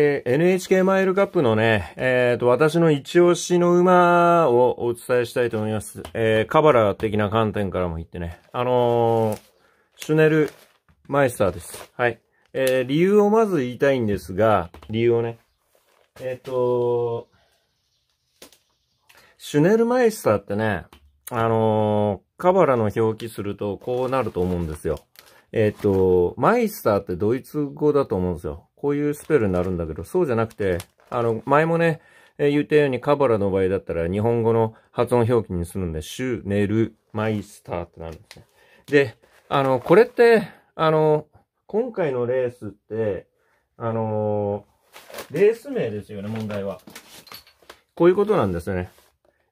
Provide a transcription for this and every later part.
えー NHK マイルカップのね、えっ、と、私の一押しの馬をお伝えしたいと思います。えーカバラ的な観点からも言ってね。あのシュネルマイスターです。はい。えー理由をまず言いたいんですが、理由をね。えっ、とシュネルマイスターってね、あのカバラの表記するとこうなると思うんですよ。えっ、と、マイスターってドイツ語だと思うんですよ。こういうスペルになるんだけど、そうじゃなくて、あの、前もね、え言ったようにカバラの場合だったら日本語の発音表記にするんで、シュネルマイスターってなるんですね。で、あの、これって、あの、今回のレースって、あのレース名ですよね、問題は。こういうことなんですよね。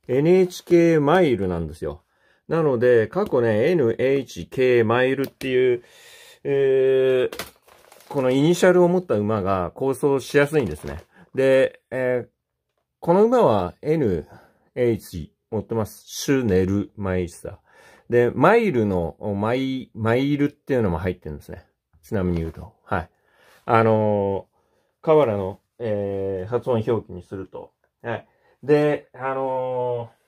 NHK マイルなんですよ。なので、過去ね、NHK マイルっていう、えーこのイニシャルを持った馬が構想しやすいんですね。で、えーこの馬は NH 持ってます。シュネルマイスター。で、マイルの、マイ、マイルっていうのも入ってるんですね。ちなみに言うと。はい。あのー、河原の、えー発音表記にすると。はい。で、あのー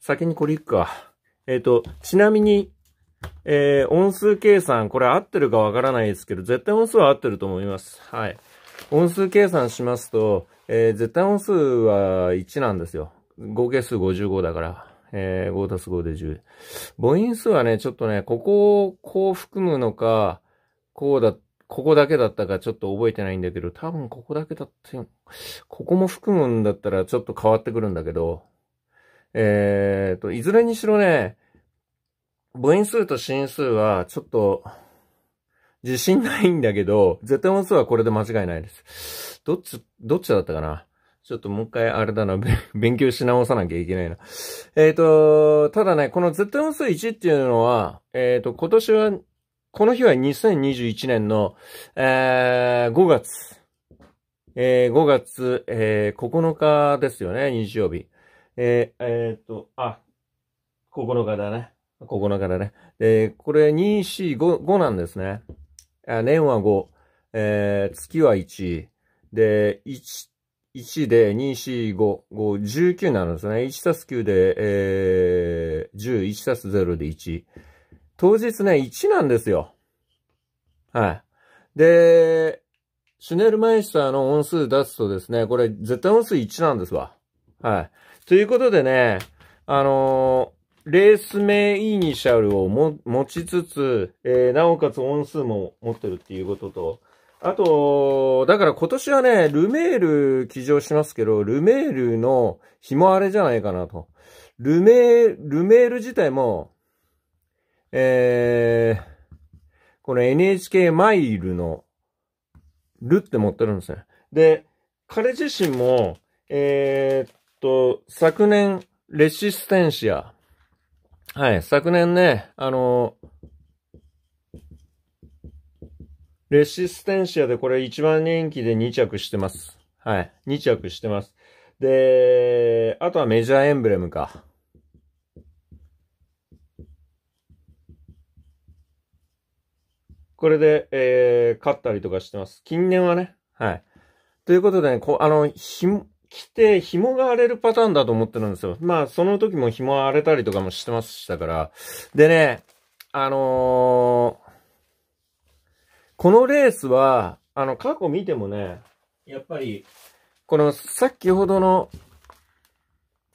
先にこれいくか。えっ、と、ちなみに、えー音数計算、これ合ってるかわからないですけど、絶対音数は合ってると思います。はい。音数計算しますと、えー絶対音数は1なんですよ。合計数55だから。えー5たす5で10。母音数はね、ちょっとね、ここをこう含むのか、こうだ、ここだけだったかちょっと覚えてないんだけど、多分ここだけだって、ここも含むんだったらちょっと変わってくるんだけど、えーと、いずれにしろね、母音数と子音数はちょっと自信ないんだけど、絶対音数はこれで間違いないです。どっち、どっちだったかな？ちょっともう一回あれだな、勉強し直さなきゃいけないな。えっ、と、ただね、この絶対音数1っていうのは、えっ、と、今年は、この日は2021年の、えー5月。えー5月、えー9日ですよね、日曜日。えーえーっと、あ、9日だね。9日だね。で、これ2、4、5、5なんですね。年は5、えー月は1。で、1、1で2、4、5、5、19なんですね。1たす9で、えー、10、1たす0で1。当日ね、1なんですよ。はい。で、シュネルマイスターの音数出すとですね、これ絶対音数1なんですわ。はい。ということでね、あのーレース名イニシャルをも持ちつつ、えーなおかつ音数も持ってるっていうことと、あと、だから今年はね、ルメール記乗しますけど、ルメールの紐あれじゃないかなと。ルメール、ルメール自体も、えー、この NHK マイルの、ルって持ってるんですね。で、彼自身も、えーっと、昨年、レシステンシア。はい、昨年ね、あの、レシステンシアでこれ一番人気で2着してます。はい、2着してます。で、あとはメジャーエンブレムか。これで、えー、勝ったりとかしてます。近年はね。はい。ということでね、こ、あの、ひも、来て紐が荒れるパターンだと思ってるんですよ。まあ、その時も紐荒れたりとかもしてましたから。でね、あのーこのレースは、あの、過去見てもね、やっぱり、この、さっきほどの、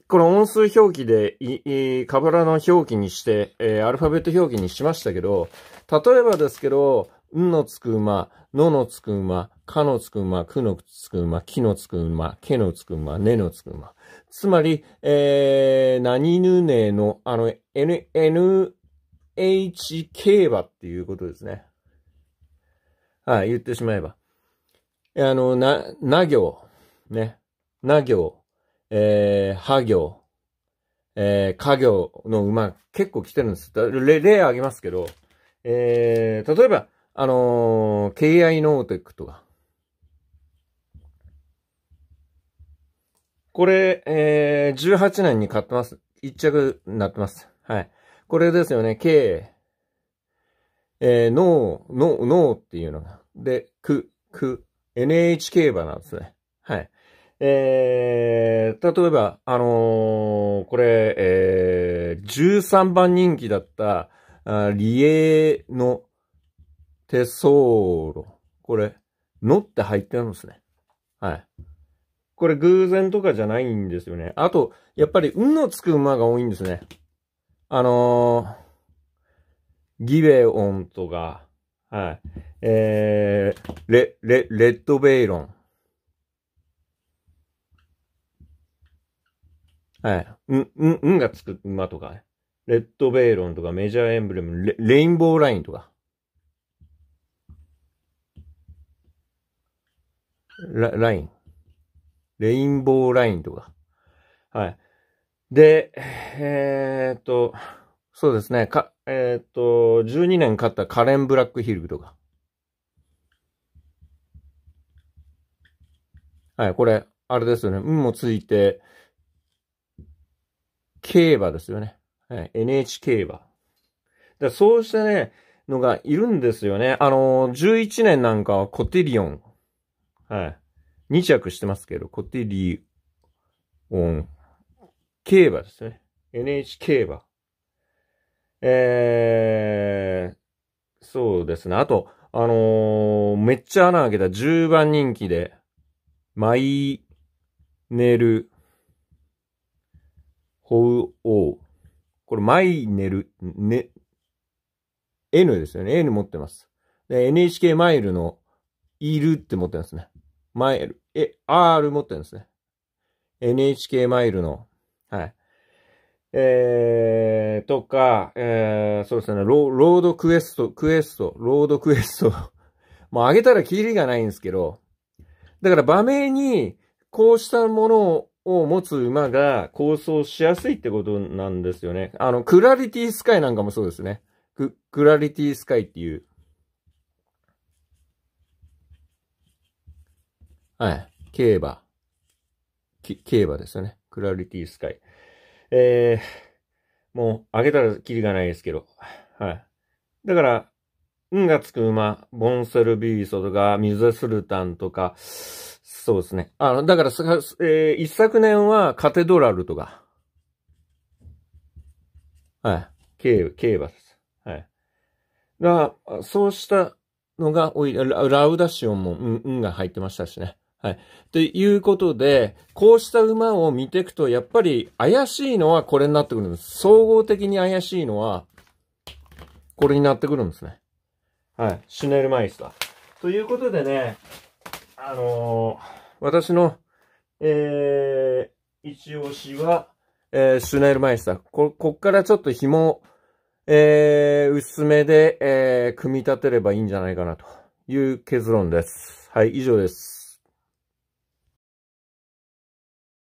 この音数表記で、い、い、カバラの表記にして、えーアルファベット表記にしましたけど、例えばですけど、んのつく馬、ののつく馬、かのつく馬、くのつく馬、きのつく馬、けのつく馬、ねのつく馬。つまり、えー、何ぬねの、あの、N、NH 競馬っていうことですね。はい、言ってしまえば。あの、な、な行、ね。な行、えー、は行、えー、家行の馬結構来てるんです。例、例あげますけど、えー、例えば、あのー、KI ノーテックとか。これ、えー、18年に買ってます。1着になってます。はい。これですよね。K、えー、ノー、ノー、ノーっていうのが。で、く、く、NHK 馬なんですね。はい。えー、例えば、あのー、これ、えー、13番人気だった、あリエノテソーロ。これ、のって入ってるんですね。はい。これ偶然とかじゃないんですよね。あと、やっぱり、運のつく馬が多いんですね。あのー、ギベオンとか、はい。えー、レ、レ、レッドベイロン。はい。うん、うん、うんがつく馬とか、レッドベイロンとかメジャーエンブレム、レレインボーラインとか。ラライン。レインボーラインとか。はい。で、えー、っと、そうですね。か、えー、っと、12年勝ったカレン・ブラックヒルとか。はい、これ、あれですよね。運もついて、競馬ですよね。はい、NHK 馬。だそうしたね、のがいるんですよね。あの11年なんかはコテリオン。はい。2着してますけど、コテリオン。競馬ですね。NHK 馬。えー、そうですね。あと、あのー、めっちゃ穴開けた10番人気で、マイネル、ホウオウ。これ、マイネル、ね、N ですよね。N 持ってます。で、NHK マイルの、いるって持ってますね。マイル、え、R 持ってるんですね。NHK マイルの、はい。えー、とか、えー、そうですね、ロードクエスト、クエスト、ロードクエスト。もう上げたらキリがないんですけど、だから馬名に、こうしたものを持つ馬が好走しやすいってことなんですよね。あの、クラリティスカイなんかもそうですね。ク、クラリティスカイっていう。はい。競馬。競馬ですよね。クラリティスカイ。えー、もう、上げたらキリがないですけど。はい。だから、運がつく馬、ボンセルビーソとか、ミゼスルタンとか、そうですね。あの、だから、えー、一昨年はカテドラルとか。はい。競競馬です。はい。が、そうしたのが多い、ラウダシオンも、うん、運が入ってましたしね。はい。ということで、こうした馬を見ていくと、やっぱり怪しいのはこれになってくるんです。総合的に怪しいのは、これになってくるんですね。はい。シュネルマイスター。ということでね、あのー、私の、えー、一押しは、えー、シュネルマイスター。こ、こっからちょっと紐、えー、薄めで、えー、組み立てればいいんじゃないかなという結論です。はい、以上です。